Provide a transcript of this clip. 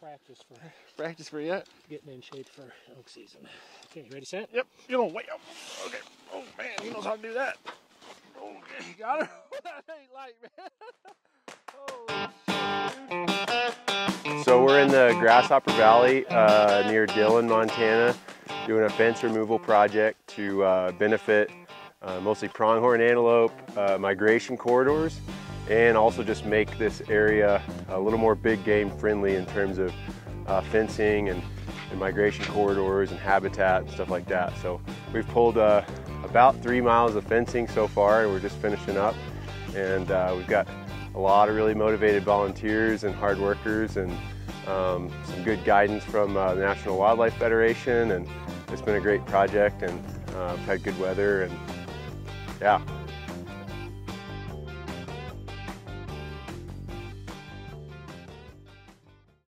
practice for Practice for yet? getting in shape for elk season. Okay, ready, set? Yep. You don't wait up. Okay. Oh man, he knows how to do that. Okay, got her. that ain't light, man. So we're in the Grasshopper Valley uh, near Dillon, Montana, doing a fence removal project to uh, benefit uh, mostly pronghorn antelope uh, migration corridors and also just make this area a little more big game friendly in terms of uh, fencing and, and, migration corridors and habitat and stuff like that. So we've pulled uh, about three miles of fencing so far and we're just finishing up. And uh, we've got a lot of really motivated volunteers and hard workers and um, some good guidance from uh, the National Wildlife Federation and it's been a great project and uh, had good weather and yeah,